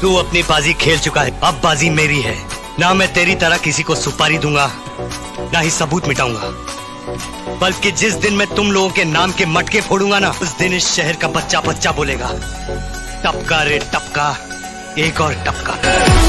तू अपनी बाजी खेल चुका है। अब बाजी मेरी है। ना मैं तेरी तरह किसी को सुपारी दूँगा, ना ही सबूत मिटाऊँगा। बल्कि जिस दिन मैं तुम लोगों के नाम के मटके फोड़ूँगा ना, उस दिन इस शहर का बच्चा बच्चा बोलेगा, टपका रे टपका, एक और टपका।